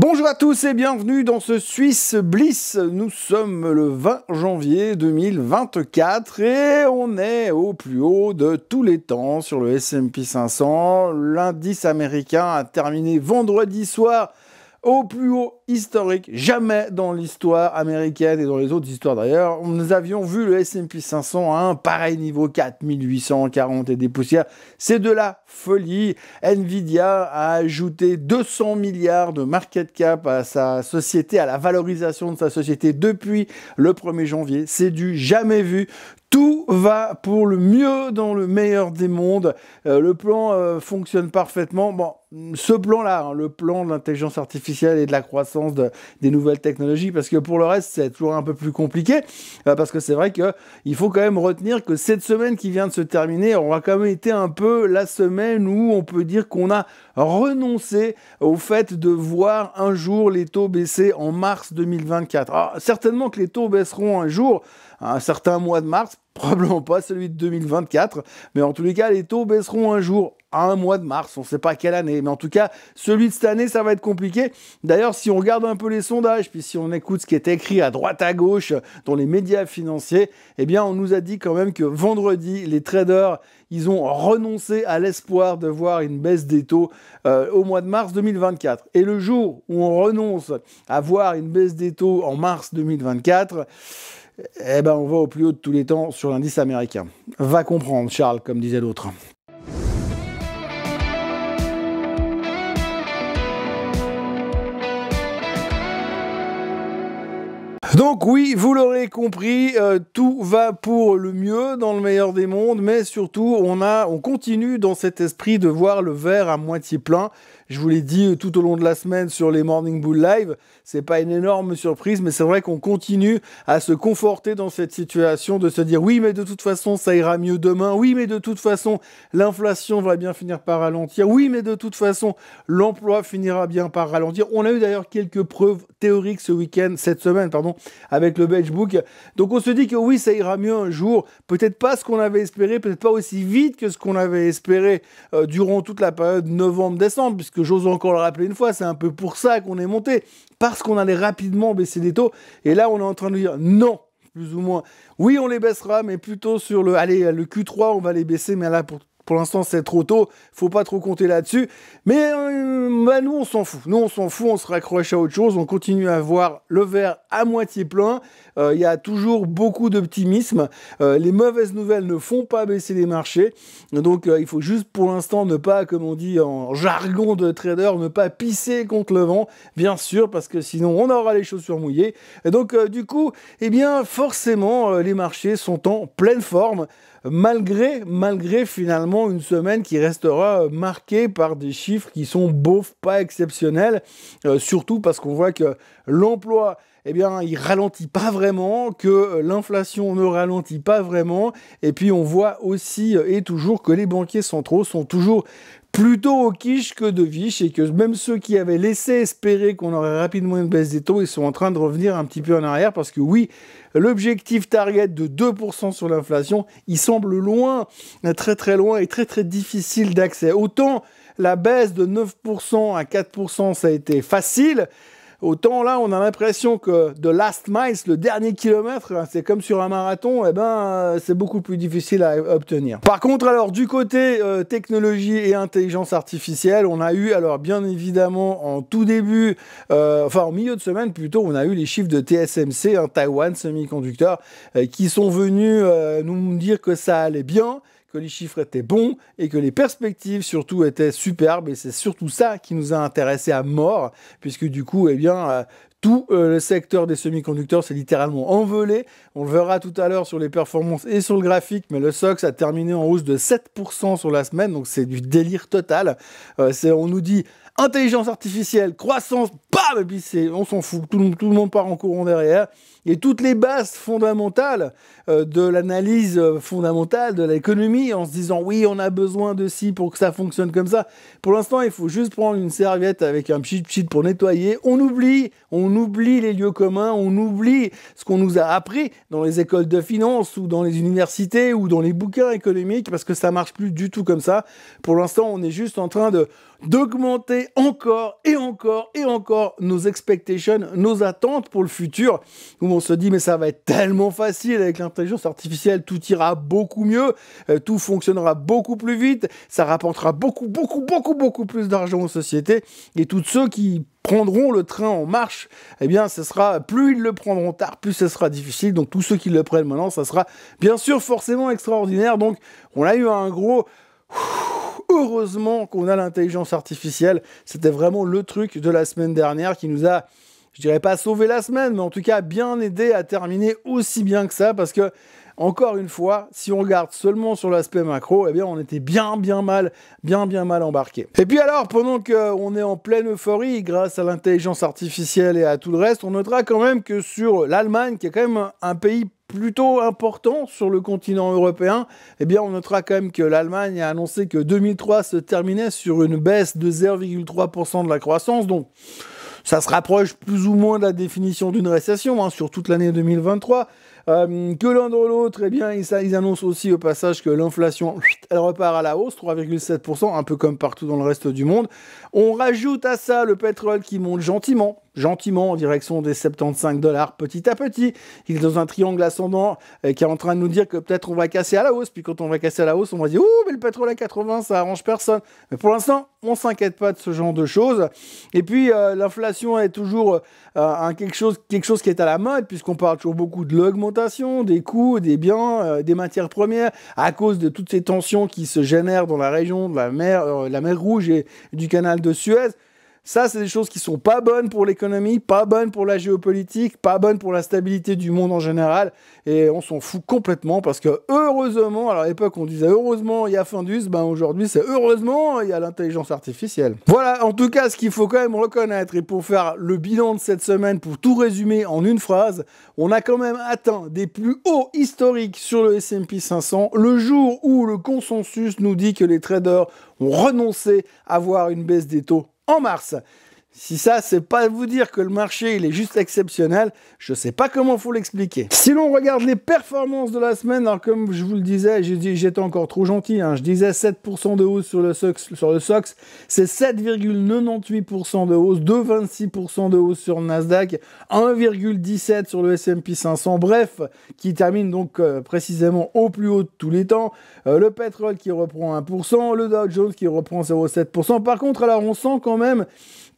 Bonjour à tous et bienvenue dans ce Suisse Bliss. Nous sommes le 20 janvier 2024 et on est au plus haut de tous les temps sur le S&P 500. L'indice américain a terminé vendredi soir au plus haut historique, jamais dans l'histoire américaine et dans les autres histoires d'ailleurs. Nous avions vu le S&P 500 à un pareil niveau 4840 et des poussières. C'est de la folie. Nvidia a ajouté 200 milliards de market cap à sa société, à la valorisation de sa société depuis le 1er janvier. C'est du jamais vu. Tout va pour le mieux dans le meilleur des mondes. Euh, le plan euh, fonctionne parfaitement. Bon, ce plan-là, hein, le plan de l'intelligence artificielle et de la croissance des nouvelles technologies, parce que pour le reste, c'est toujours un peu plus compliqué, euh, parce que c'est vrai qu'il faut quand même retenir que cette semaine qui vient de se terminer aura quand même été un peu la semaine où on peut dire qu'on a renoncé au fait de voir un jour les taux baisser en mars 2024. Alors, certainement que les taux baisseront un jour, un certain mois de mars, probablement pas celui de 2024, mais en tous les cas, les taux baisseront un jour à un mois de mars, on ne sait pas quelle année, mais en tout cas, celui de cette année, ça va être compliqué. D'ailleurs, si on regarde un peu les sondages, puis si on écoute ce qui est écrit à droite à gauche dans les médias financiers, eh bien, on nous a dit quand même que vendredi, les traders, ils ont renoncé à l'espoir de voir une baisse des taux euh, au mois de mars 2024. Et le jour où on renonce à voir une baisse des taux en mars 2024, eh ben, on va au plus haut de tous les temps sur l'indice américain. Va comprendre, Charles, comme disait l'autre. Donc oui, vous l'aurez compris, euh, tout va pour le mieux dans le meilleur des mondes, mais surtout on a, on continue dans cet esprit de voir le verre à moitié plein. Je vous l'ai dit tout au long de la semaine sur les Morning Bull Live, c'est pas une énorme surprise, mais c'est vrai qu'on continue à se conforter dans cette situation de se dire oui, mais de toute façon ça ira mieux demain. Oui, mais de toute façon l'inflation va bien finir par ralentir. Oui, mais de toute façon l'emploi finira bien par ralentir. On a eu d'ailleurs quelques preuves théoriques ce week-end, cette semaine, pardon, avec le Benchbook. Donc on se dit que oui, ça ira mieux un jour. Peut-être pas ce qu'on avait espéré, peut-être pas aussi vite que ce qu'on avait espéré euh, durant toute la période novembre-décembre, puisque j'ose encore le rappeler une fois, c'est un peu pour ça qu'on est monté, parce qu'on allait rapidement baisser les taux. Et là, on est en train de dire non, plus ou moins. Oui, on les baissera, mais plutôt sur le, allez, le Q3, on va les baisser, mais là, pour pour l'instant, c'est trop tôt. Faut pas trop compter là-dessus. Mais euh, bah, nous, on s'en fout. Nous, on s'en fout. On se raccroche à autre chose. On continue à voir le verre à moitié plein. Euh, il y a toujours beaucoup d'optimisme. Euh, les mauvaises nouvelles ne font pas baisser les marchés. Donc, il faut juste pour l'instant ne pas, comme on dit en jargon de trader, ne pas pisser contre le vent, bien sûr, parce que sinon, on aura les chaussures mouillées. Et donc, du coup, eh bien, forcément, les marchés sont en pleine forme malgré, malgré finalement une semaine qui restera marquée par des chiffres qui sont beaufs, pas exceptionnels, euh, surtout parce qu'on voit que l'emploi eh bien, il ralentit pas vraiment, que l'inflation ne ralentit pas vraiment, et puis on voit aussi et toujours que les banquiers centraux sont toujours plutôt au quiche que de viche et que même ceux qui avaient laissé espérer qu'on aurait rapidement une baisse des taux, ils sont en train de revenir un petit peu en arrière parce que oui, l'objectif target de 2% sur l'inflation, il semble loin, très très loin et très très difficile d'accès. Autant la baisse de 9% à 4%, ça a été facile, Autant là, on a l'impression que de last mile, le dernier kilomètre, hein, c'est comme sur un marathon, eh ben, euh, c'est beaucoup plus difficile à obtenir. Par contre, alors, du côté euh, technologie et intelligence artificielle, on a eu, alors, bien évidemment, en tout début, euh, enfin, en milieu de semaine plutôt, on a eu les chiffres de TSMC, un Taiwan Semiconductor, qui sont venus nous dire que ça allait bien que les chiffres étaient bons et que les perspectives surtout étaient superbes. Et c'est surtout ça qui nous a intéressé à mort, puisque du coup, eh bien, euh, tout euh, le secteur des semi-conducteurs s'est littéralement envolé. On le verra tout à l'heure sur les performances et sur le graphique, mais le SOX a terminé en hausse de 7% sur la semaine, donc c'est du délire total. Euh, on nous dit intelligence artificielle, croissance, bam, et puis on s'en fout, tout, le monde part en courant derrière. Et toutes les bases fondamentales euh, de l'analyse euh, fondamentale de l'économie, en se disant oui, on a besoin de ci pour que ça fonctionne comme ça. Pour l'instant, il faut juste prendre une serviette avec un petit cheat pour nettoyer. On oublie, on oublie les lieux communs, on oublie ce qu'on nous a appris dans les écoles de finance ou dans les universités ou dans les bouquins économiques parce que ça marche plus du tout comme ça. Pour l'instant, on est juste en train de d'augmenter encore et encore et encore nos expectations, nos attentes pour le futur, où on se dit mais ça va être tellement facile avec l'intelligence artificielle, tout ira beaucoup mieux, euh, tout fonctionnera beaucoup plus vite, ça rapportera beaucoup, beaucoup, beaucoup, beaucoup plus d'argent aux sociétés, et tous ceux qui prendront le train en marche, eh bien, ce sera, plus ils le prendront tard, plus ce sera difficile. Donc, tous ceux qui le prennent maintenant, ça sera bien sûr forcément extraordinaire. Donc, on a eu un gros heureusement qu'on a l'intelligence artificielle. C'était vraiment le truc de la semaine dernière qui nous a, je dirais pas sauvé la semaine, mais en tout cas bien aidé à terminer aussi bien que ça parce que encore une fois, si on regarde seulement sur l'aspect macro, eh bien, on était bien, bien mal, bien, bien mal embarqué. Et puis alors, pendant qu'on est en pleine euphorie grâce à l'intelligence artificielle et à tout le reste, on notera quand même que sur l'Allemagne, qui est quand même un pays plutôt important sur le continent européen, eh bien, on notera quand même que l'Allemagne a annoncé que 2003 se terminait sur une baisse de 0,3% de la croissance. Donc, ça se rapproche plus ou moins de la définition d'une récession hein, sur toute l'année 2023. Euh, que l'un dans l'autre, eh bien, ils, ils, annoncent aussi au passage que l'inflation, elle repart à la hausse, 3,7%, un peu comme partout dans le reste du monde. On rajoute à ça le pétrole qui monte gentiment, gentiment en direction des 75 dollars petit à petit. Il est dans un triangle ascendant euh, qui est en train de nous dire que peut-être on va casser à la hausse. Puis quand on va casser à la hausse, on va dire Ouh, mais le pétrole à 80, ça arrange personne. Mais pour l'instant, on s'inquiète pas de ce genre de choses. Et puis euh, l'inflation est toujours euh, un, quelque, chose, quelque chose qui est à la mode, puisqu'on parle toujours beaucoup de l'augmentation des coûts, des biens, des matières premières, à cause de toutes ces tensions qui se génèrent dans la région de la mer, la mer Rouge et du canal de Suez. Ça, c'est des choses qui sont pas bonnes pour l'économie, pas bonnes pour la géopolitique, pas bonnes pour la stabilité du monde en général. Et on s'en fout complètement parce que heureusement, alors à l'époque on disait heureusement il y a Findus, ben aujourd'hui c'est heureusement il y a l'intelligence artificielle. Voilà, en tout cas, ce qu'il faut quand même reconnaître et pour faire le bilan de cette semaine, pour tout résumer en une phrase, on a quand même atteint des plus hauts historiques sur le S&P 500 le jour où le consensus nous dit que les traders ont renoncé à voir une baisse des taux en mars. Si ça, c'est pas vous dire que le marché, il est juste exceptionnel, je sais pas comment faut l'expliquer. Si l'on regarde les performances de la semaine, alors comme je vous le disais, j'étais encore trop gentil, hein, je disais 7% de hausse sur le SOX, sur le SOX c'est 7,98% de hausse, 2,26% de hausse sur le Nasdaq, 1,17 sur le S&P 500, bref, qui termine donc euh, précisément au plus haut de tous les temps, euh, le pétrole qui reprend 1%, le Dow Jones qui reprend 0,7%. Par contre, alors on sent quand même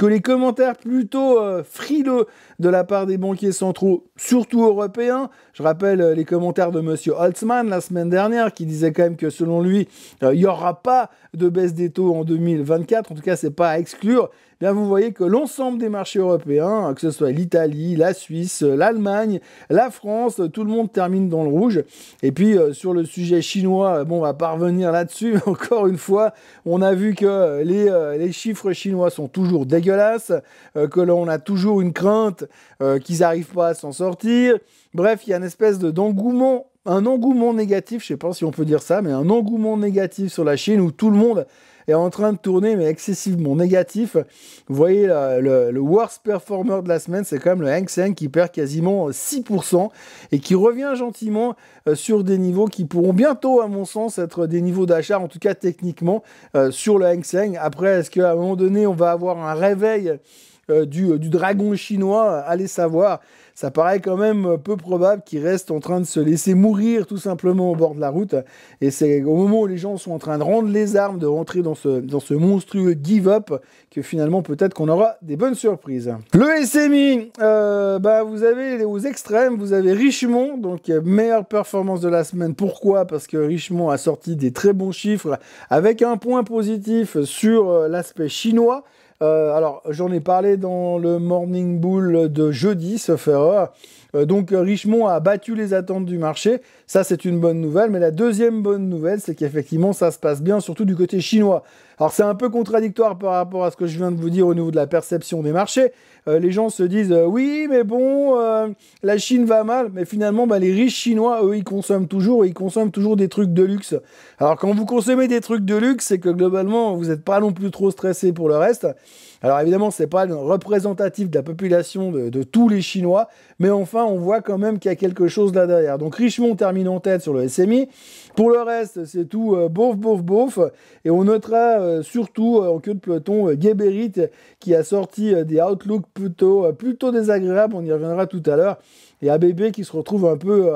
que les commentaires plutôt euh, frileux de la part des banquiers centraux, surtout européens, je rappelle euh, les commentaires de Monsieur Holtzman la semaine dernière qui disait quand même que selon lui, euh, il n'y aura pas de baisse des taux en 2024, en tout cas c'est pas à exclure, bien vous voyez que l'ensemble des marchés européens, que ce soit l'Italie, la Suisse, l'Allemagne, la France, tout le monde termine dans le rouge. Et puis sur le sujet chinois, bon on va pas revenir là-dessus, encore une fois, on a vu que les, les chiffres chinois sont toujours dégueulasses euh, que l'on a toujours une crainte euh, qu'ils n'arrivent pas à s'en sortir. Bref, il y a une espèce d'engouement, un engouement négatif, je sais pas si on peut dire ça, mais un engouement négatif sur la Chine où tout le monde est en train de tourner, mais excessivement négatif. Vous voyez, le, worst performer de la semaine, c'est quand même le Hang Seng qui perd quasiment 6% et qui revient gentiment euh, sur des niveaux qui pourront bientôt, à mon sens, être des niveaux d'achat, en tout cas techniquement, euh, sur le Hang Seng. Après, est-ce qu'à un moment donné, on va avoir un réveil euh, du, du, dragon chinois Allez savoir ça paraît quand même peu probable qu'il reste en train de se laisser mourir tout simplement au bord de la route. Et c'est au moment où les gens sont en train de rendre les armes, de rentrer dans ce, dans ce monstrueux give-up, que finalement peut-être qu'on aura des bonnes surprises. Le SMI, euh, bah, vous avez aux extrêmes, vous avez Richemont, donc meilleure performance de la semaine. Pourquoi? Parce que Richemont a sorti des très bons chiffres avec un point positif sur euh, l'aspect chinois. Euh, alors, j'en ai parlé dans le Morning Bull de jeudi, sauf erreur. Euh, donc Richemont a battu les attentes du marché, ça c'est une bonne nouvelle, mais la deuxième bonne nouvelle c'est qu'effectivement ça se passe bien, surtout du côté chinois. Alors c'est un peu contradictoire par rapport à ce que je viens de vous dire au niveau de la perception des marchés. Euh, les gens se disent euh, oui mais bon la Chine va mal, mais finalement bah, les riches chinois eux ils consomment toujours et ils consomment toujours des trucs de luxe. Alors quand vous consommez des trucs de luxe c'est que globalement vous n'êtes pas non plus trop stressé pour le reste. Alors évidemment, c'est pas représentatif de la population de, tous les Chinois, mais enfin, on voit quand même qu'il y a quelque chose là derrière. Donc Richemont termine en tête sur le SMI. Pour le reste, c'est tout euh, bof, bof, bof. Et on notera euh, surtout en queue de peloton Geberit qui a sorti des outlooks plutôt, plutôt désagréables. On y reviendra tout à l'heure. Et ABB qui se retrouve un peu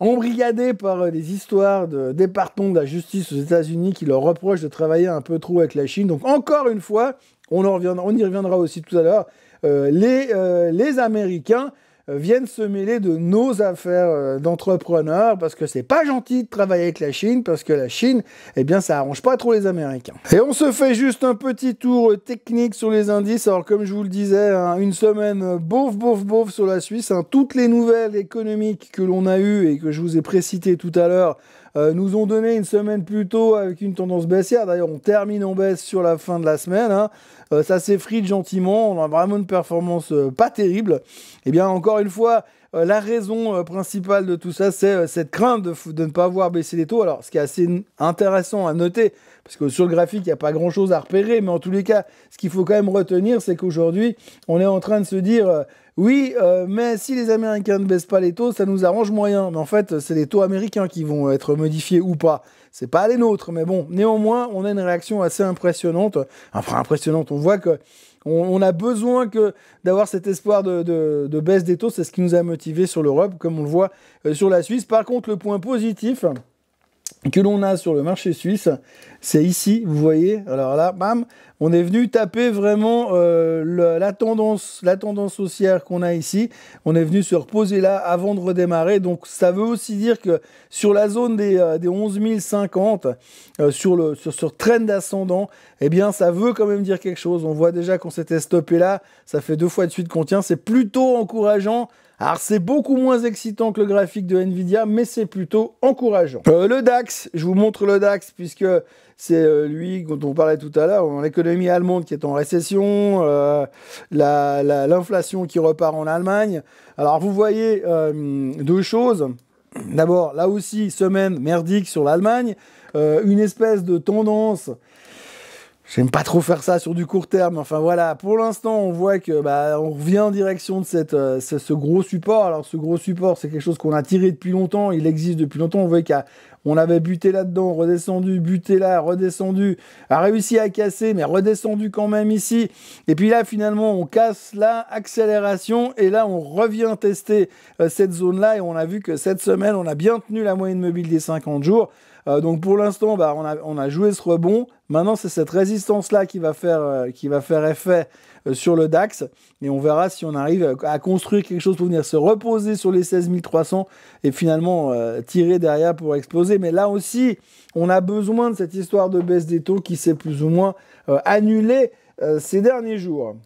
embrigadés par euh, des histoires de, des de la justice aux États-Unis qui leur reprochent de travailler un peu trop avec la Chine. Donc encore une fois, on, y reviendra aussi tout à l'heure, euh, les, euh, les Américains euh, viennent se mêler de nos affaires d'entrepreneurs parce que c'est pas gentil de travailler avec la Chine parce que la Chine, eh bien, ça arrange pas trop les Américains. Et on se fait juste un petit tour technique sur les indices. Alors, comme je vous le disais, hein, une semaine bof, bof, bof sur la Suisse. Hein. toutes les nouvelles économiques que l'on a eues et que je vous ai précitées tout à l'heure euh, nous ont donné une semaine plus tôt avec une tendance baissière. D'ailleurs, on termine en baisse sur la fin de la semaine. Hein. Euh, ça s'effrite gentiment. On a vraiment une performance euh, pas terrible. Eh bien, encore une fois, la raison principale de tout ça, c'est cette crainte de, de, ne pas voir baisser les taux. Alors, ce qui est assez intéressant à noter, parce que sur le graphique, il n'y a pas grand-chose à repérer, mais en tous les cas, ce qu'il faut quand même retenir, c'est qu'aujourd'hui, on est en train de se dire, oui, euh, mais si les Américains ne baissent pas les taux, ça nous arrange moyen. Mais en fait, c'est les taux américains qui vont être modifiés ou pas. C'est pas les nôtres, mais bon, néanmoins, on a une réaction assez impressionnante. Enfin, impressionnante. On voit que on, a besoin que d'avoir cet espoir de, baisse des taux. C'est ce qui nous a motivé sur l'Europe, comme on le voit euh, sur la Suisse. Par contre, le point positif que l'on a sur le marché suisse, c'est ici, vous voyez. Alors là, bam, on est venu taper vraiment euh, la, tendance, la tendance haussière qu'on a ici. On est venu se reposer là avant de redémarrer. Donc ça veut aussi dire que sur la zone des, euh, des 11 050, euh, sur le sur, sur trend ascendant, eh bien ça veut quand même dire quelque chose. On voit déjà qu'on s'était stoppé là. Ça fait deux fois de suite qu'on tient. C'est plutôt encourageant. Alors c'est beaucoup moins excitant que le graphique de Nvidia, mais c'est plutôt encourageant. le DAX, je vous montre le DAX puisque c'est euh, lui dont on parlait tout à l'heure, l'économie allemande qui est en récession, euh, l'inflation qui repart en Allemagne. Alors vous voyez euh, deux choses. D'abord, là aussi, semaine merdique sur l'Allemagne, une espèce de tendance J'aime pas trop faire ça sur du court terme. Enfin voilà, pour l'instant, on voit que bah, on revient en direction de cette, euh, ce, gros support. Alors ce gros support, c'est quelque chose qu'on a tiré depuis longtemps. Il existe depuis longtemps. On voit qu'on avait buté là-dedans, redescendu, buté là, redescendu, a réussi à casser, mais redescendu quand même ici. Et puis là, finalement, on casse la accélération et là, on revient tester euh, cette zone-là et on a vu que cette semaine, on a bien tenu la moyenne mobile des 50 jours. Euh, donc pour l'instant, bah, on, a, on, a, joué ce rebond. Maintenant, c'est cette résistance-là qui, va faire, euh, qui va faire effet euh, sur le DAX. Et on verra si on arrive à construire quelque chose pour venir se reposer sur les 16 300 et finalement tirer derrière pour exploser. Mais là aussi, on a besoin de cette histoire de baisse des taux qui s'est plus ou moins annulée ces derniers jours.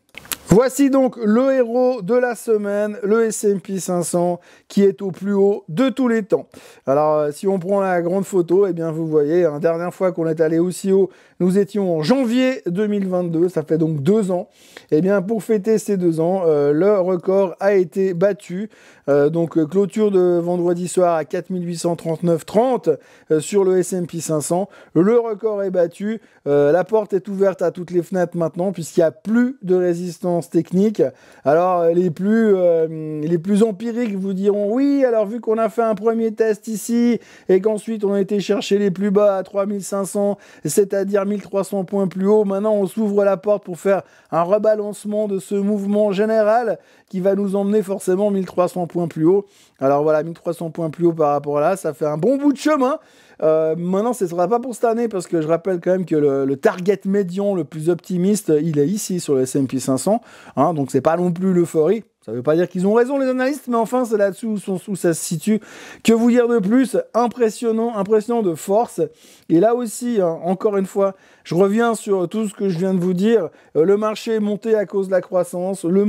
Voici donc le héros de la semaine, le S&P 500, qui est au plus haut de tous les temps. Alors, euh, si on prend la grande photo, eh bien, vous voyez, la dernière fois qu'on est allé aussi haut, nous étions en janvier 2022, ça fait donc deux ans. Eh bien, pour fêter ces deux ans, euh, le record a été battu. Euh, donc, clôture de vendredi soir à 4839,30 sur le S&P 500. Le record est battu. la porte est ouverte à toutes les fenêtres maintenant, puisqu'il n'y a plus de résistance technique. Alors les plus, euh, les plus empiriques vous diront oui, alors vu qu'on a fait un premier test ici et qu'ensuite on a été chercher les plus bas à 3500, c'est-à-dire 1300 points plus haut, maintenant on s'ouvre la porte pour faire un rebalancement de ce mouvement général qui va nous emmener forcément 1300 points plus haut. Alors voilà, 1300 points plus haut par rapport à là, ça fait un bon bout de chemin. Euh, maintenant, ce ne sera pas pour cette année parce que je rappelle quand même que le, target médian le plus optimiste, il est ici sur le S&P 500. Hein, donc c'est pas non plus l'euphorie. Ça ne veut pas dire qu'ils ont raison les analystes, mais enfin c'est là-dessous où, ça se situe. Que vous dire de plus? Impressionnant, impressionnant de force. Et là aussi, hein, encore une fois, je reviens sur tout ce que je viens de vous dire. Euh, le marché est monté à cause de la croissance, le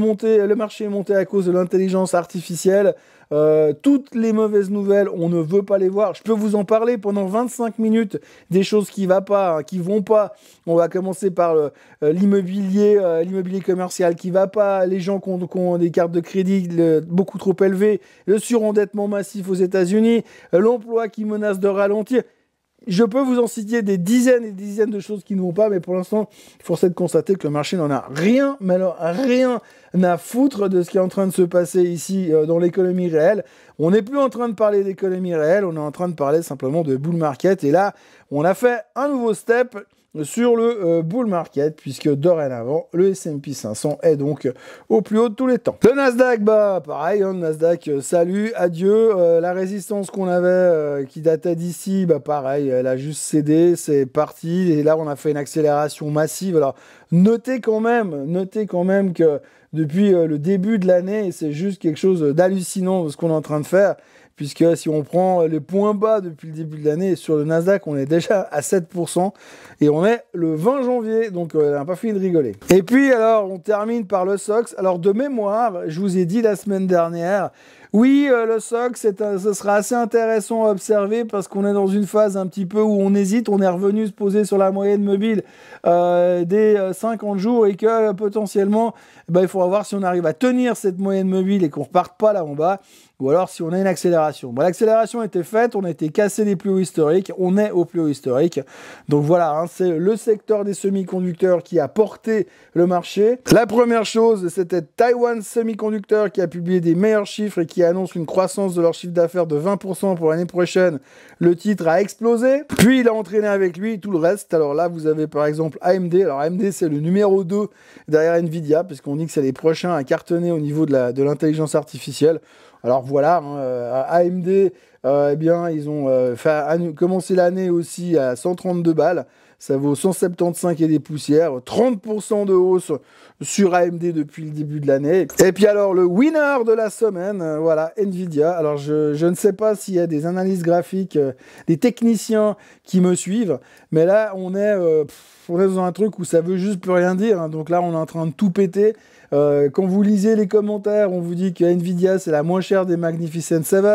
marché est monté à cause de l'intelligence artificielle. Euh, toutes les mauvaises nouvelles, on ne veut pas les voir. Je peux vous en parler pendant 25 minutes des choses qui ne pas, hein, qui vont pas. On va commencer par euh, l'immobilier, euh, l'immobilier commercial qui va pas, les gens qui ont, des cartes de crédit beaucoup trop élevées, le surendettement massif aux États-Unis, l'emploi qui menace de ralentir. Je peux vous en citer des dizaines et dizaines de choses qui ne vont pas, mais pour l'instant, il faut de constater que le marché n'en a rien, mais alors rien à foutre de ce qui est en train de se passer ici euh, dans l'économie réelle. On n'est plus en train de parler d'économie réelle, on est en train de parler simplement de bull market. Et là, on a fait un nouveau step sur le euh, bull market, puisque dorénavant, le S&P 500 est donc au plus haut de tous les temps. Le Nasdaq, bah pareil, hein, le Nasdaq, euh, salut, adieu. Euh, la résistance qu'on avait, qui datait d'ici, bah pareil, elle a juste cédé, c'est parti, et là on a fait une accélération massive. Alors notez quand même, notez quand même que depuis le début de l'année, c'est juste quelque chose d'hallucinant ce qu'on est en train de faire puisque si on prend les points bas depuis le début de l'année, sur le Nasdaq, on est déjà à 7%, et on est le 20 janvier, donc euh, on n'a pas fini de rigoler. Et puis alors, on termine par le SOX. Alors de mémoire, je vous ai dit la semaine dernière, oui, euh, le SOX, ce sera assez intéressant à observer parce qu'on est dans une phase un petit peu où on hésite, on est revenu se poser sur la moyenne mobile euh, des 50 jours et que potentiellement, ben, il faudra voir si on arrive à tenir cette moyenne mobile et qu'on reparte pas là en bas ou alors si on a une accélération. Bon, l'accélération était faite, on a été cassé des plus hauts historiques, on est au plus haut historique. Donc voilà, hein, c'est le secteur des semi-conducteurs qui a porté le marché. La première chose, c'était Taiwan Semiconductor qui a publié des meilleurs chiffres et qui annonce une croissance de leur chiffre d'affaires de 20% pour l'année prochaine. Le titre a explosé. Puis il a entraîné avec lui tout le reste. Alors là, vous avez par exemple AMD. Alors AMD, c'est le numéro 2 derrière Nvidia, puisqu'on que c'est les prochains à cartonner au niveau de l'intelligence artificielle. Alors voilà, hein, euh, AMD, euh, eh ils ont euh, commencé l'année aussi à 132 balles. Ça vaut 175 et des poussières, 30% de hausse sur AMD depuis le début de l'année. Et puis alors, le winner de la semaine, voilà, Nvidia. Alors, je, ne sais pas s'il y a des analyses graphiques, des techniciens qui me suivent, mais là, on est, est dans un truc où ça veut juste plus rien dire. Hein. Donc là, on est en train de tout péter. Euh, quand vous lisez les commentaires, on vous dit que Nvidia c'est la moins chère des Magnificent 7.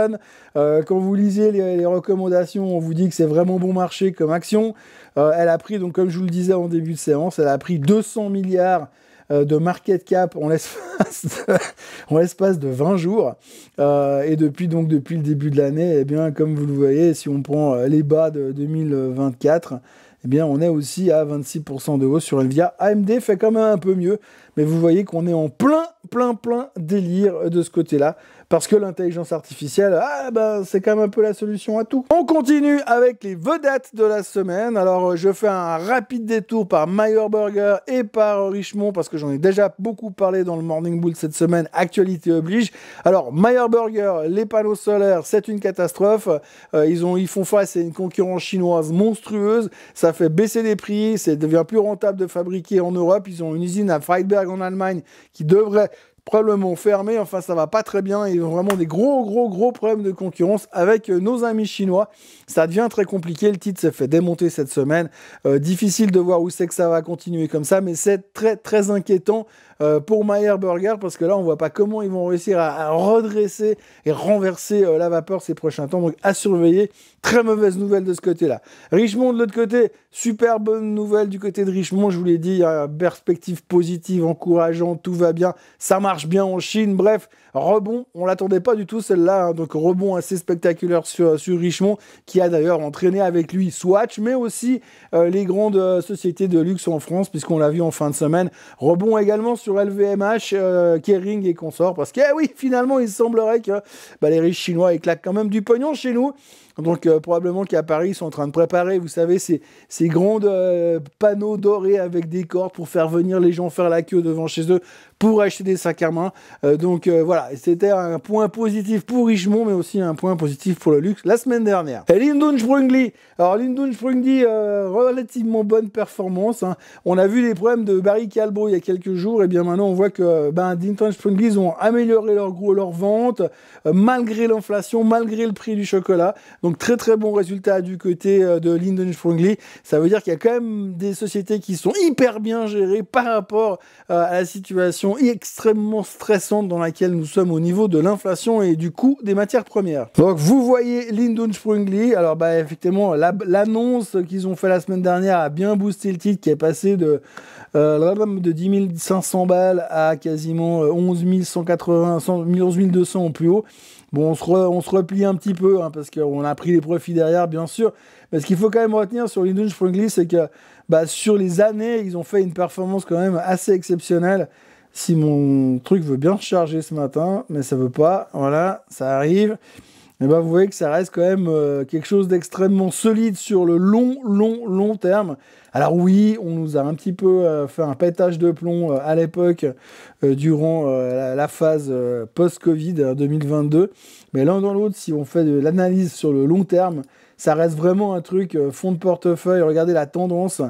Euh, quand vous lisez les, recommandations, on vous dit que c'est vraiment bon marché comme action. Euh, elle a pris, donc comme je vous le disais en début de séance, elle a pris 200 milliards de market cap en l'espace de, l'espace de 20 jours. et depuis, donc, depuis le début de l'année, eh bien, comme vous le voyez, si on prend les bas de 2024, eh bien, on est aussi à 26% de hausse sur Nvidia. AMD fait quand même un peu mieux, mais vous voyez qu'on est en plein, plein, plein délire de ce côté-là. Parce que l'intelligence artificielle, ben, c'est quand même un peu la solution à tout. On continue avec les vedettes de la semaine. Alors, je fais un rapide détour par Meyer Burger et par Richemont parce que j'en ai déjà beaucoup parlé dans le Morning Bull cette semaine. Actualité oblige. Alors, Meyer Burger, les panneaux solaires, c'est une catastrophe. Euh, ils, ont, ils font face à une concurrence chinoise monstrueuse. Ça fait baisser les prix. Ça devient plus rentable de fabriquer en Europe. Ils ont une usine à Freiberg en Allemagne qui devrait probablement fermé. Enfin, ça va pas très bien. Ils ont vraiment des gros, gros, gros problèmes de concurrence avec euh, nos amis chinois. Ça devient très compliqué. Le titre s'est fait démonter cette semaine. Euh, difficile de voir où c'est que ça va continuer comme ça, mais c'est très, très inquiétant euh, pour Meyer Burger parce que là, on voit pas comment ils vont réussir à, redresser et renverser la vapeur ces prochains temps. Donc, à surveiller. Très mauvaise nouvelle de ce côté-là. Richmond, de l'autre côté, super bonne nouvelle du côté de Richmond. Je vous l'ai dit, perspective positive, encourageante, tout va bien. Ça marche bien en Chine. Bref, rebond, on l'attendait pas du tout celle-là. Hein. donc rebond assez spectaculaire sur, sur Richemont, qui a d'ailleurs entraîné avec lui Swatch, mais aussi euh, les grandes euh, sociétés de luxe en France, puisqu'on l'a vu en fin de semaine. Rebond également LVMH, euh, Kering et consorts, parce que eh oui, finalement, il semblerait que bah, les riches chinois éclatent quand même du pognon chez nous. Donc probablement qu'à Paris, ils sont en train de préparer, vous savez, ces, ces grands panneaux dorés avec des cordes pour faire venir les gens faire la queue devant chez eux pour acheter des sacs à main. donc voilà, c'était un point positif pour Richemont, mais aussi un point positif pour le luxe la semaine dernière. Et Lindun Sprungli. Alors Lindun Sprungli, euh, relativement bonne performance. Hein. On a vu les problèmes de Barry Calbro il y a quelques jours, et bien maintenant on voit que ben, Lindun Sprungli ils ont amélioré leur leur vente, euh, malgré l'inflation, malgré le prix du chocolat. Donc très très bon résultat du côté euh, de Lindun Sprungli. Ça veut dire qu'il y a quand même des sociétés qui sont hyper bien gérées par rapport à la situation extrêmement stressante dans laquelle nous sommes au niveau de l'inflation et du coût des matières premières. Donc vous voyez Lindon Sprungly, alors bah effectivement l'annonce qu'ils ont fait la semaine dernière a bien boosté le titre qui est passé de euh, de 10 500 balles à quasiment 11 180, 11 200 au plus haut. Bon, on se, on se replie un petit peu, hein, parce qu'on a pris les profits derrière, bien sûr. Mais ce qu'il faut quand même retenir sur Lindon Sprungly, c'est que bah, sur les années, ils ont fait une performance quand même assez exceptionnelle. Si mon truc veut bien charger ce matin, mais ça veut pas, voilà, ça arrive. Et bah, vous voyez que ça reste quand même euh, quelque chose d'extrêmement solide sur le long, long, long terme. Alors oui, on nous a un petit peu euh, fait un pétage de plomb euh, à l'époque durant la, phase post-Covid 2022. Mais l'un dans l'autre, si on fait de l'analyse sur le long terme, ça reste vraiment un truc euh, fond de portefeuille. Regardez la tendance.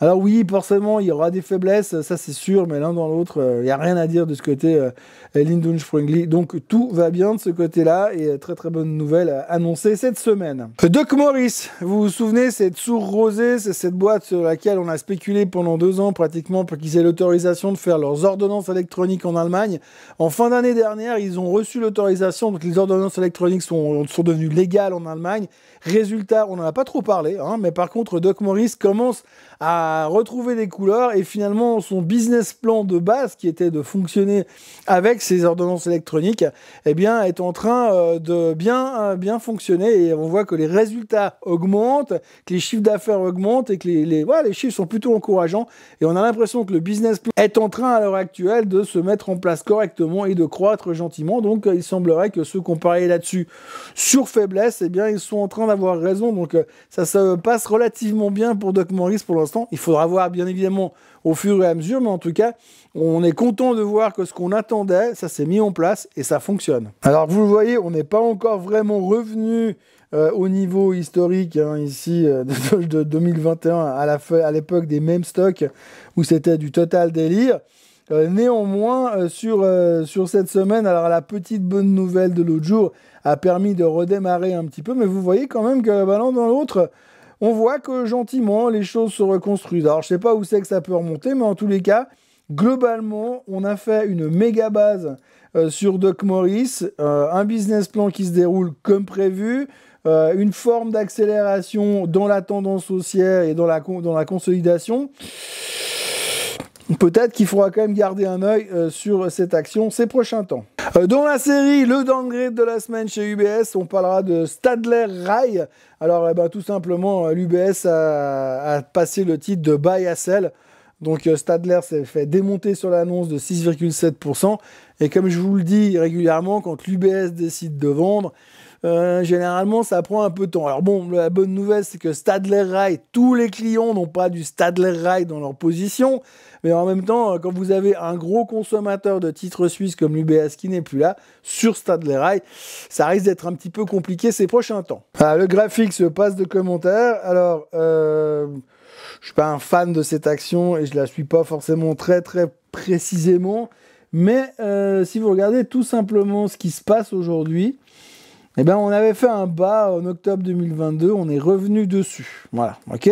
Alors oui, forcément, il y aura des faiblesses, ça c'est sûr, mais l'un dans l'autre, euh, il n'y a rien à dire de ce côté euh, Lindon Sprungly. Donc tout va bien de ce côté-là et très très bonne nouvelle annoncée cette semaine. Doc Morris, vous vous souvenez, cette sourd rosée, c'est cette boîte sur laquelle on a spéculé pendant deux ans pratiquement pour qu'ils aient l'autorisation de faire leurs ordonnances électroniques en Allemagne. En fin d'année dernière, ils ont reçu l'autorisation, donc les ordonnances électroniques sont, sont devenues légales en Allemagne. Résultat, on n'en a pas trop parlé, hein, mais par contre, Doc Morris commence à retrouver des couleurs et finalement son business plan de base qui était de fonctionner avec ces ordonnances électroniques eh bien est en train euh, de bien euh, bien fonctionner et on voit que les résultats augmentent que les chiffres d'affaires augmentent et que les les, chiffres sont plutôt encourageants et on a l'impression que le business plan est en train à l'heure actuelle de se mettre en place correctement et de croître gentiment. Donc il semblerait que ceux qui ont parié là-dessus sur faiblesse eh bien ils sont en train d'avoir raison donc euh, ça se passe relativement bien pour Doc Morris pour l'instant il faudra voir bien évidemment au fur et à mesure, mais en tout cas, on est content de voir que ce qu'on attendait, ça s'est mis en place et ça fonctionne. Alors vous le voyez, on n'est pas encore vraiment revenu euh, au niveau historique hein, ici euh, de, 2021 à l'époque des mêmes stocks où c'était du total délire. Euh, néanmoins, sur, sur cette semaine, alors la petite bonne nouvelle de l'autre jour a permis de redémarrer un petit peu, mais vous voyez quand même que l'un dans l'autre, on voit que gentiment les choses se reconstruisent. Alors je sais pas où c'est que ça peut remonter, mais en tous les cas, globalement, on a fait une méga base euh, sur Doc Morris, euh, un business plan qui se déroule comme prévu, euh, une forme d'accélération dans la tendance haussière et dans la, dans la consolidation. Peut-être qu'il faudra quand même garder un œil sur cette action ces prochains temps. dans la série Le downgrade de la semaine chez UBS, on parlera de Stadler Rail. Alors, eh ben, tout simplement, euh, l'UBS a, passé le titre de buy à sell. Donc, euh, Stadler s'est fait démonter sur l'annonce de 6,7%. Et comme je vous le dis régulièrement, quand l'UBS décide de vendre, euh, généralement, ça prend un peu de temps. Alors bon, la bonne nouvelle, c'est que Stadler Rail, tous les clients n'ont pas du Stadler Rail dans leur position. Mais en même temps, quand vous avez un gros consommateur de titres suisses comme l'UBS qui n'est plus là, sur Stadler Rail, ça risque d'être un petit peu compliqué ces prochains temps. Ah, le graphique se passe de commentaires. Alors, euh, je suis pas un fan de cette action et je la suis pas forcément très très précisément. Mais euh, si vous regardez tout simplement ce qui se passe aujourd'hui, eh ben, on avait fait un bas en octobre 2022, on est revenu dessus. Voilà, ok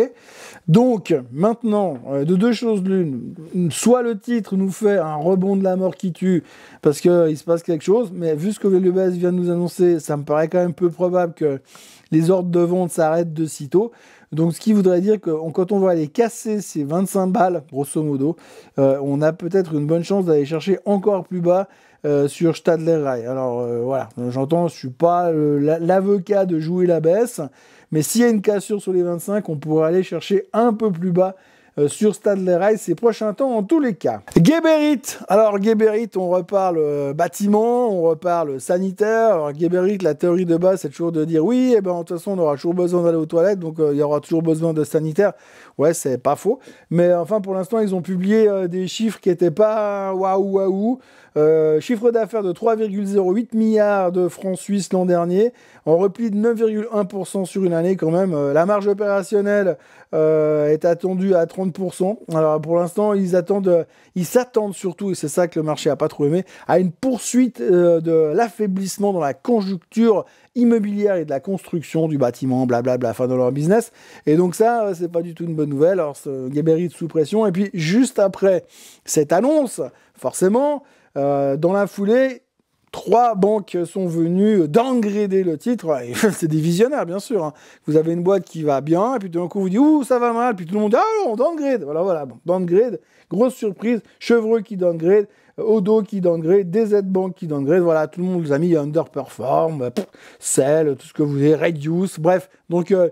Donc, maintenant, euh, de deux choses l'une, soit le titre nous fait un rebond de la mort qui tue, parce qu'il se passe quelque chose, mais vu ce que base vient de nous annoncer, ça me paraît quand même peu probable que les ordres de vente s'arrêtent de sitôt. Donc, ce qui voudrait dire que quand on va aller casser ces 25 balles, grosso modo, euh, on a peut-être une bonne chance d'aller chercher encore plus bas euh, sur Stadler Rail. Alors euh, voilà, j'entends, je suis pas l'avocat de jouer la baisse, mais s'il y a une cassure sur les 25, on pourrait aller chercher un peu plus bas euh, sur Stadler Rail ces prochains temps en tous les cas. Geberit, alors Geberit, on reparle bâtiment, on reparle sanitaire. Alors Geberit, la théorie de base, c'est toujours de dire oui, et eh ben de toute façon on aura toujours besoin d'aller aux toilettes, donc il y aura toujours besoin de sanitaire. Ouais, c'est pas faux. Mais enfin, pour l'instant, ils ont publié des chiffres qui n'étaient pas waouh waouh. Euh, chiffre d'affaires de 3,08 milliards de francs suisses l'an dernier, en repli de 9,1% sur une année quand même. Euh, la marge opérationnelle euh, est attendue à 30%. Alors pour l'instant, ils attendent, ils s'attendent surtout, et c'est ça que le marché a pas trop aimé, à une poursuite de l'affaiblissement dans la conjoncture immobilière et de la construction du bâtiment, blablabla, enfin dans leur business. Et donc ça, c'est pas du tout une bonne nouvelle. Alors, Gaberit sous pression. Et puis juste après cette annonce, forcément, euh, dans la foulée, trois banques sont venues downgrader le titre. C'est des visionnaires, bien sûr. Hein. Vous avez une boîte qui va bien, et puis d'un coup, vous dites, ouh, ça va mal, puis tout le monde dit, ah non, downgrade. Voilà, voilà, bon, downgrade, grosse surprise, Chevreux qui downgrade, Odo qui downgrade, DZ Bank qui downgrade, voilà, tout le monde vous a mis underperform, sell, tout ce que vous voulez, reduce, bref. Donc, euh,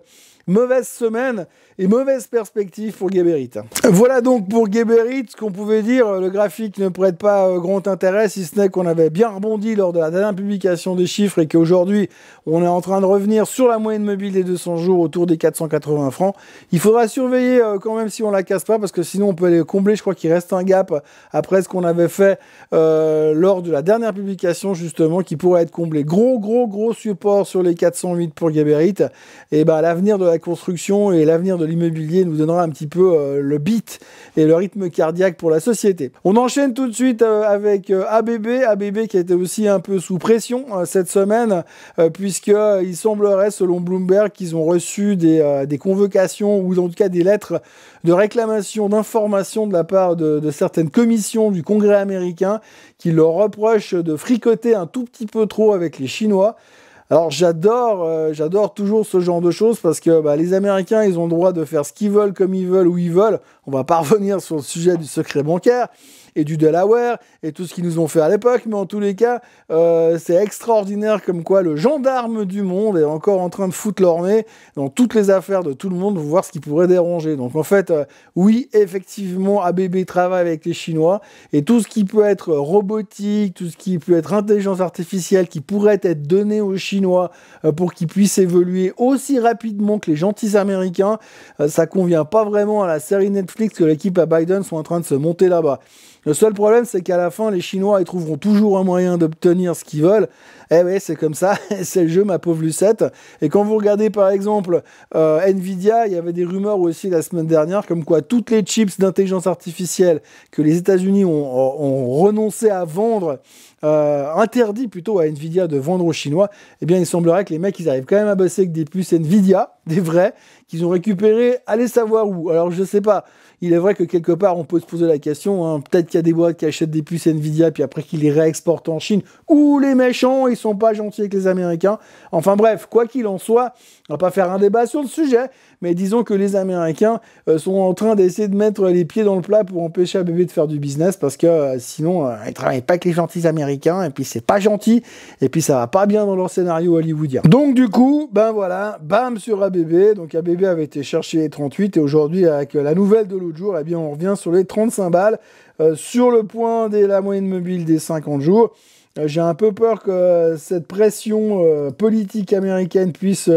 mauvaise semaine et mauvaise perspective pour Geberit. Voilà donc pour Geberit ce qu'on pouvait dire. Le graphique ne prête pas euh, grand intérêt, si ce n'est qu'on avait bien rebondi lors de la dernière publication des chiffres et qu'aujourd'hui, on est en train de revenir sur la moyenne mobile des 200 jours autour des 480 francs. Il faudra surveiller euh, quand même si on la casse pas parce que sinon on peut aller combler. Je crois qu'il reste un gap après ce qu'on avait fait euh, lors de la dernière publication justement qui pourrait être comblé. Gros, gros, gros support sur les 408 pour Geberit. Et ben l'avenir de la construction et l'avenir de l'immobilier nous donnera un petit peu euh, le beat et le rythme cardiaque pour la société. On enchaîne tout de suite euh, avec ABB, euh, ABB qui était aussi un peu sous pression cette semaine, puisqu'il semblerait, selon Bloomberg, qu'ils ont reçu des, convocations ou en tout cas des lettres de réclamation, d'information de la part de, de certaines commissions du Congrès américain qui leur reprochent de fricoter un tout petit peu trop avec les Chinois. Alors j'adore, euh, j'adore toujours ce genre de choses parce que bah, les Américains, ils ont le droit de faire ce qu'ils veulent, comme ils veulent, où ils veulent. On va pas revenir sur le sujet du secret bancaire, et du Delaware et tout ce qu'ils nous ont fait à l'époque. Mais en tous les cas, euh, c'est extraordinaire comme quoi le gendarme du monde est encore en train de foutre leur dans toutes les affaires de tout le monde pour voir ce qui pourrait déranger. Donc en fait, euh, oui, effectivement, ABB travaille avec les Chinois et tout ce qui peut être robotique, tout ce qui peut être intelligence artificielle qui pourrait être donné aux Chinois euh, pour qu'ils puissent évoluer aussi rapidement que les gentils Américains, ça convient pas vraiment à la série Netflix que l'équipe à Biden sont en train de se monter là-bas. Le seul problème, c'est qu'à la fin, les Chinois, ils trouveront toujours un moyen d'obtenir ce qu'ils veulent. Eh oui, c'est comme ça, c'est le jeu, ma pauvre Lucette. Et quand vous regardez par exemple euh, Nvidia, il y avait des rumeurs aussi la semaine dernière, comme quoi toutes les chips d'intelligence artificielle que les États-Unis ont, renoncé à vendre, euh, interdit plutôt à Nvidia de vendre aux Chinois, eh bien il semblerait que les mecs, ils arrivent quand même à bosser avec des puces Nvidia, des vrais, qu'ils ont récupérés, allez savoir où. Alors je sais pas. Il est vrai que quelque part, on peut se poser la question, hein, peut-être qu'il y a des boîtes qui achètent des puces Nvidia, puis après qu'ils les réexportent en Chine, ou les méchants, ils sont pas gentils avec les Américains. Enfin bref, quoi qu'il en soit, on va pas faire un débat sur le sujet, mais disons que les Américains euh, sont en train d'essayer de mettre les pieds dans le plat pour empêcher ABB de faire du business, parce que euh, sinon, euh, ils travaillent pas avec les gentils Américains, et puis c'est pas gentil, et puis ça va pas bien dans leur scénario hollywoodien. Donc du coup, ben voilà, bam sur ABB, donc ABB avait été chercher les 38, et aujourd'hui, avec la nouvelle de l'autre jour, eh bien on revient sur les 35 balles, sur le point de la moyenne mobile des 50 jours. J'ai un peu peur que cette pression politique américaine puisse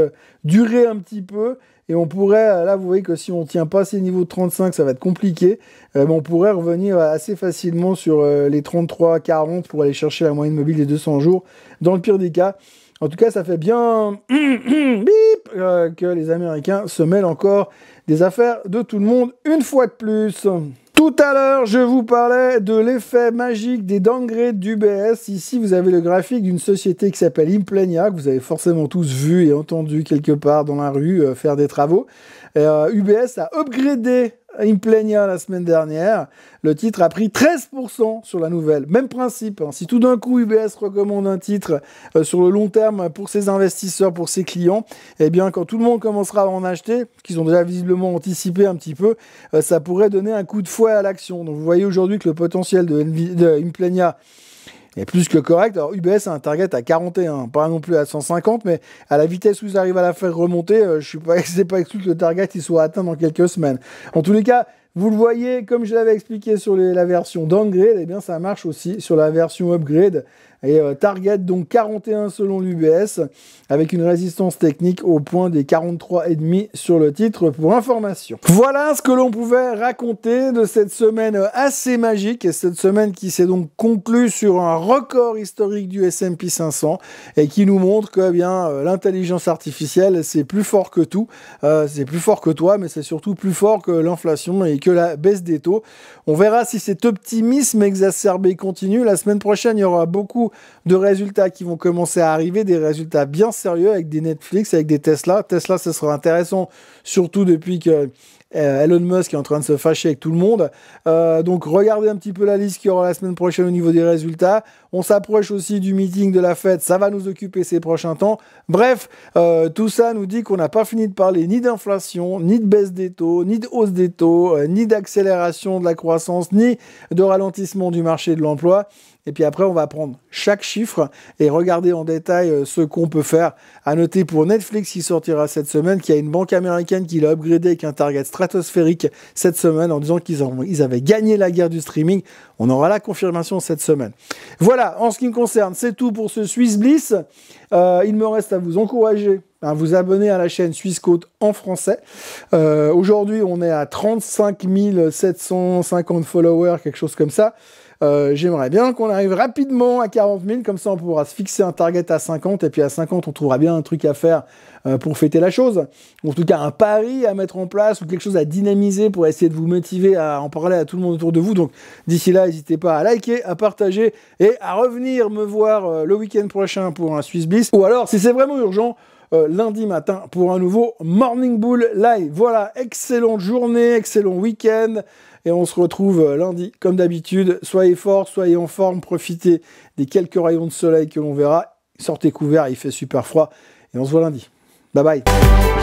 durer un petit peu et on pourrait, euh, là vous voyez que si on tient pas ces niveaux de 35, ça va être compliqué, euh, on pourrait revenir assez facilement sur euh, les 33-40 pour aller chercher la moyenne mobile des 200 jours, dans le pire des cas. En tout cas, ça fait bien que les Américains se mêlent encore des affaires de tout le monde une fois de plus. Tout à l'heure, je vous parlais de l'effet magique des downgrades d'UBS. Ici, vous avez le graphique d'une société qui s'appelle Implenia, que vous avez forcément tous vu et entendu quelque part dans la rue euh, faire des travaux. UBS euh, a upgradé Implenia la semaine dernière. Le titre a pris 13% sur la nouvelle. Même principe. Hein. Si tout d'un coup UBS recommande un titre euh, sur le long terme pour ses investisseurs, pour ses clients, eh bien quand tout le monde commencera à en acheter, qu'ils ont déjà visiblement anticipé un petit peu, euh, ça pourrait donner un coup de fouet à l'action. Donc vous voyez aujourd'hui que le potentiel de, de Implenia est plus que correct. Alors UBS a un target à 41, pas non plus à 150, mais à la vitesse où ils arrivent à la faire remonter, euh, je suis pas, pas exclu que le target soit atteint dans quelques semaines. En tous les cas, vous le voyez, comme je l'avais expliqué sur la version downgrade, eh bien ça marche aussi sur la version upgrade. Et euh, target donc 41 selon l'UBS, avec une résistance technique au point des 43,5 sur le titre pour information. Voilà ce que l'on pouvait raconter de cette semaine assez magique, et cette semaine qui s'est donc conclue sur un record historique du S&P 500, et qui nous montre que eh bien euh, l'intelligence artificielle, c'est plus fort que tout, euh, c'est plus fort que toi, mais c'est surtout plus fort que l'inflation et que la baisse des taux. On verra si cet optimisme exacerbé continue. La semaine prochaine, il y aura beaucoup de résultats qui vont commencer à arriver, des résultats bien sérieux avec des Netflix, avec des Tesla. Tesla, ce sera intéressant, surtout depuis que euh, Elon Musk est en train de se fâcher avec tout le monde. Euh, donc regardez un petit peu la liste qu'il y aura la semaine prochaine au niveau des résultats. On s'approche aussi du meeting de la fête, ça va nous occuper ces prochains temps. Bref, euh, tout ça nous dit qu'on n'a pas fini de parler ni d'inflation, ni de baisse des taux, ni de hausse des taux, ni d'accélération de la croissance, ni de ralentissement du marché de l'emploi. Et puis après, on va prendre chaque chiffre et regarder en détail euh, ce qu'on peut faire. À noter pour Netflix qui sortira cette semaine, qu'il y a une banque américaine qui l'a upgradé avec un target stratosphérique cette semaine en disant qu'ils ils avaient gagné la guerre du streaming. On aura la confirmation cette semaine. Voilà, en ce qui me concerne, c'est tout pour ce Swiss Bliss. Euh, il me reste à vous encourager à vous abonner à la chaîne Suisse Côte en français. Euh, aujourd'hui, on est à 35 750 followers, quelque chose comme ça. Euh, j'aimerais bien qu'on arrive rapidement à 40 000, comme ça on pourra se fixer un target à 50, et puis à 50 on trouvera bien un truc à faire euh, pour fêter la chose. En tout cas un pari à mettre en place ou quelque chose à dynamiser pour essayer de vous motiver à en parler à tout le monde autour de vous. Donc d'ici là, n'hésitez pas à liker, à partager et à revenir me voir euh, le week-end prochain pour un Swiss Bliss. Ou alors, si c'est vraiment urgent, lundi matin pour un nouveau Morning Bull Live. Voilà, excellente journée, excellent week-end. Et on se retrouve euh, lundi, comme d'habitude. Soyez forts, soyez en forme, profitez des quelques rayons de soleil que l'on verra. Sortez couverts, il fait super froid. Et on se voit lundi. Bye bye.